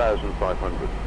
1,500.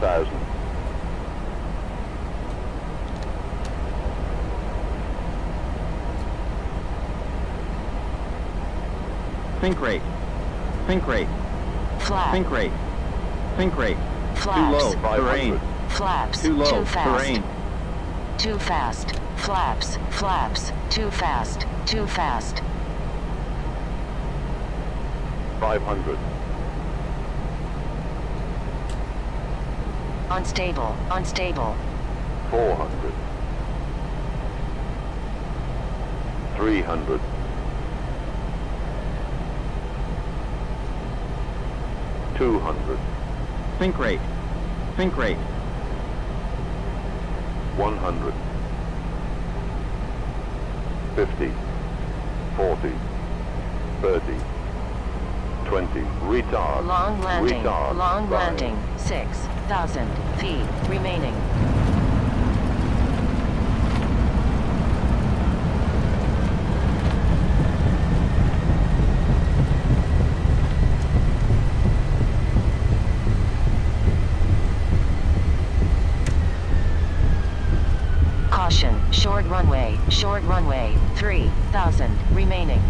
1,000. Sink rate. Sink rate. Flap. Sink rate. Sink rate. Flaps. Too low. Terrain. Flaps. Too low. Too fast. Terrain. Too fast. Flaps. Flaps. Too fast. Too fast. 500. Unstable. Unstable. 400. 300. 200. Sink rate. Sink rate. 100. 50. 40. 30. 20. Retard. Long landing. Retard. Long landing. 6,000 feet remaining. Caution, short runway, short runway, 3,000 remaining.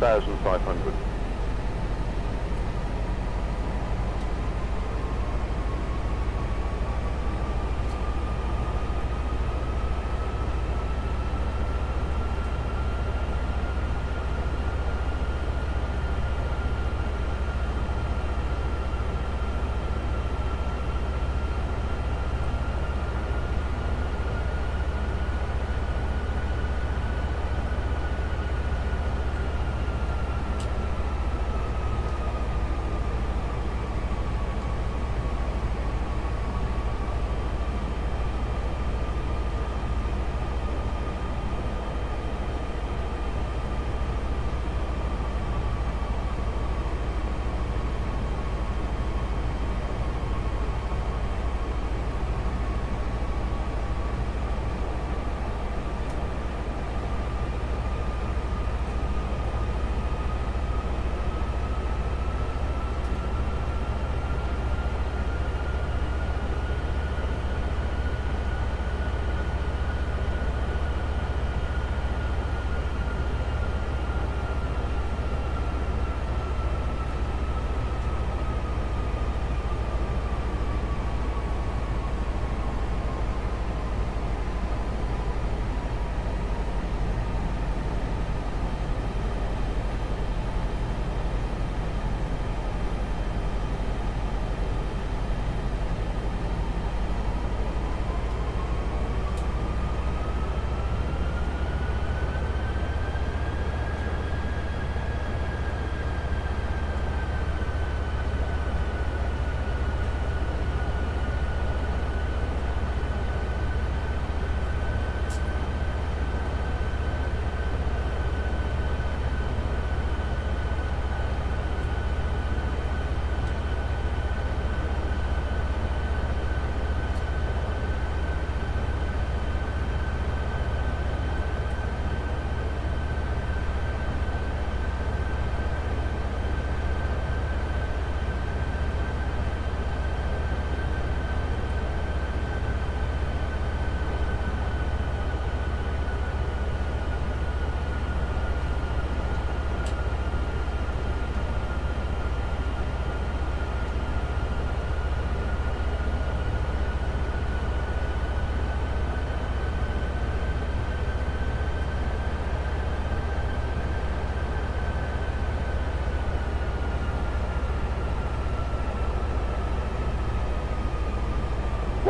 1,500.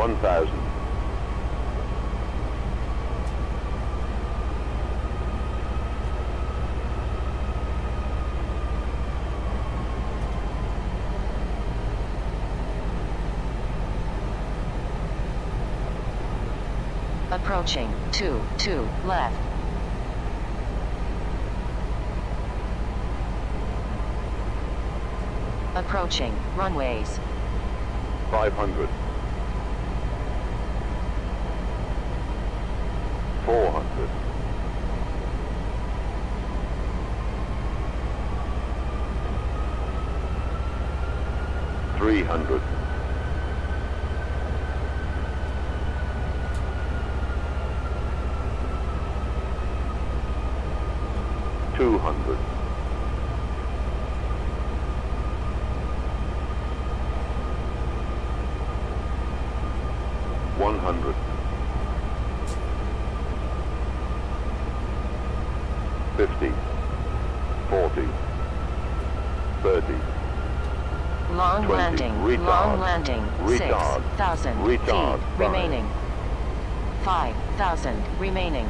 1,000. Approaching, 2, 2, left. Approaching, runways. 500. 300. Two hundred. One hundred. Fifty. Long landing. Retard. Long landing. Retard. 6,000 feet remaining. 5,000 remaining.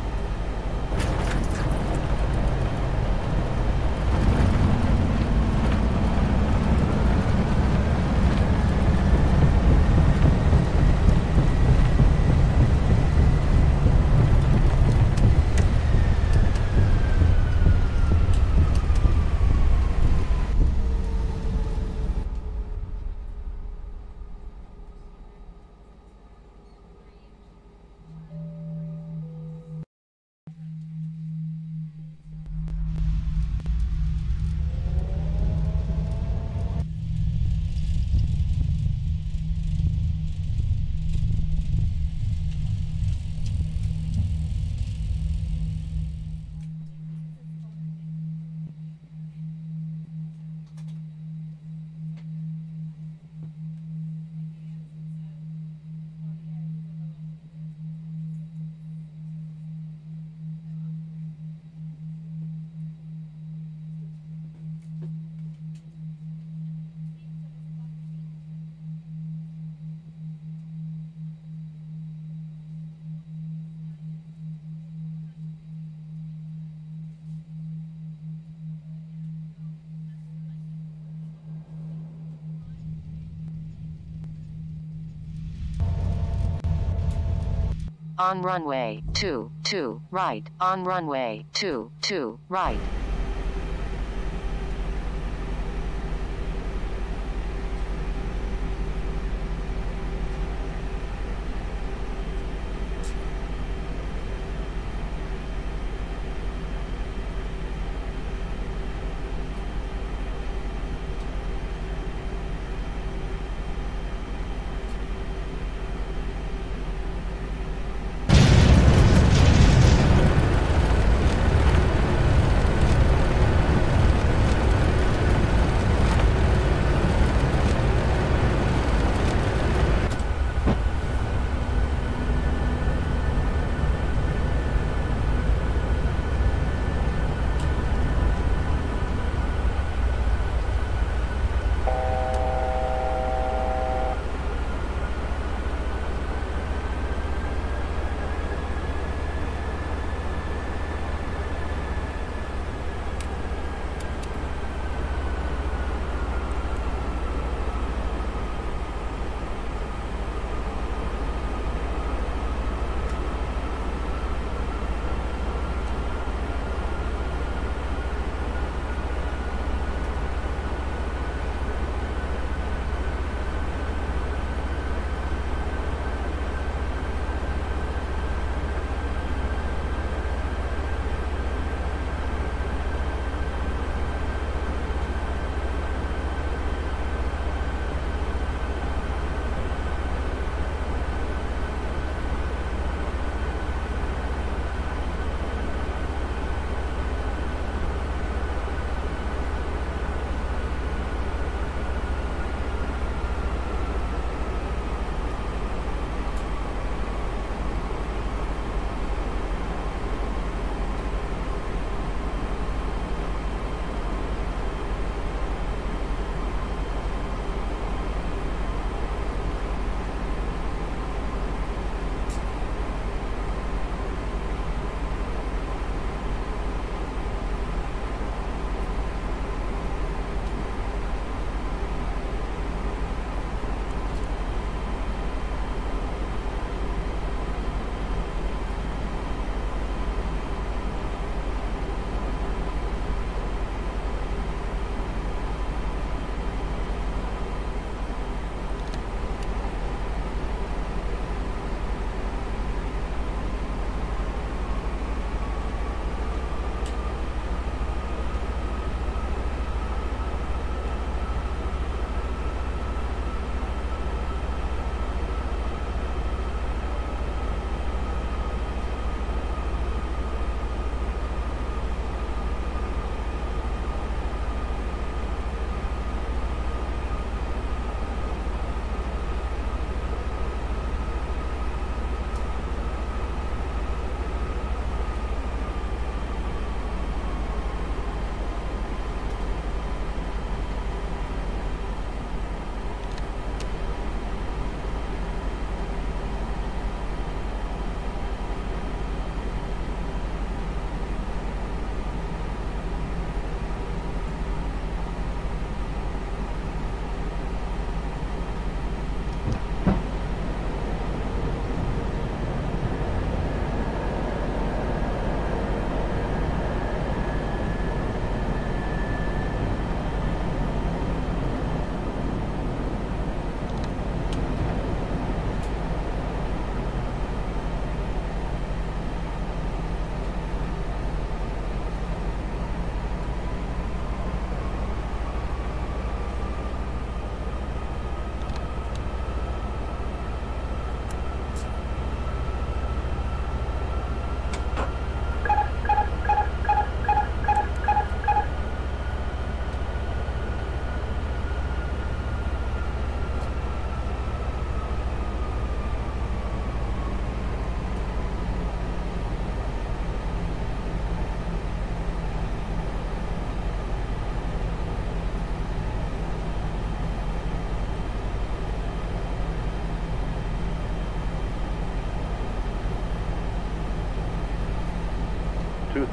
On runway 2, 2, right, on runway 2, 2, right.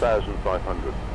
1,500.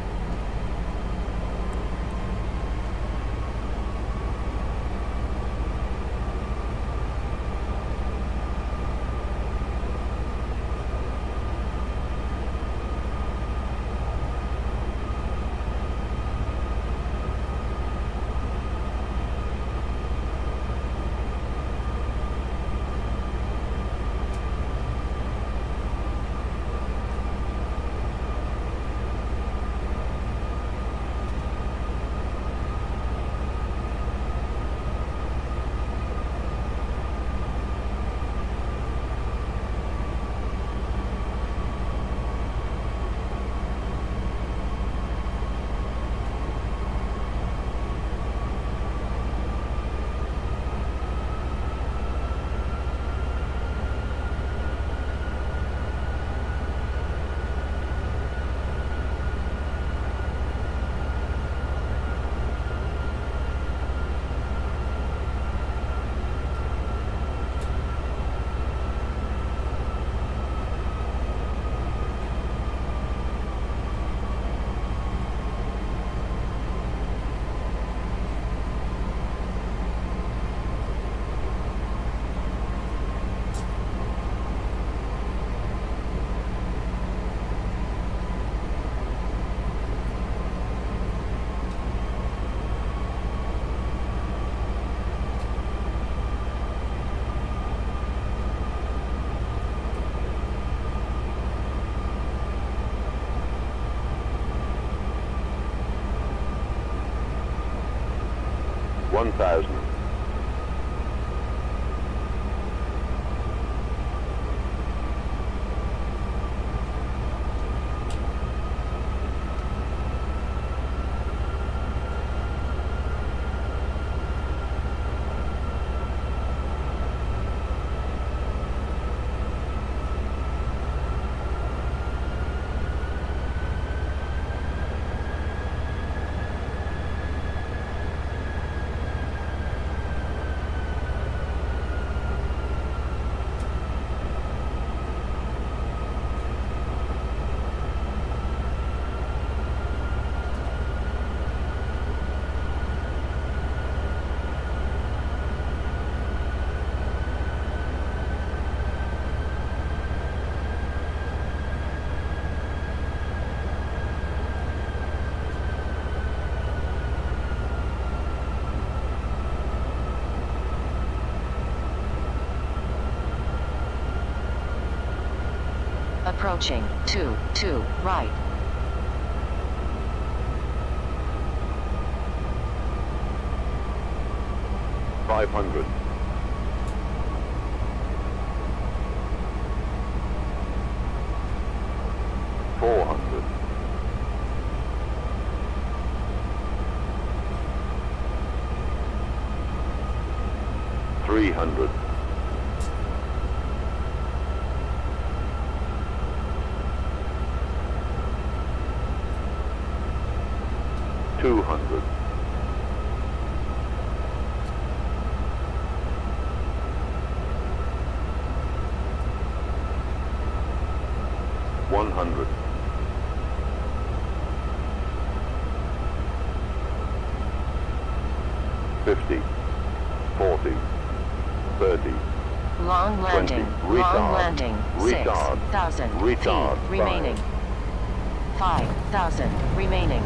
1,000. Approaching. 2, 2, right. Five hundred. 100. Long landing. 20, retard, Long landing. Retard, Six thousand retard, feet remaining. Five thousand remaining.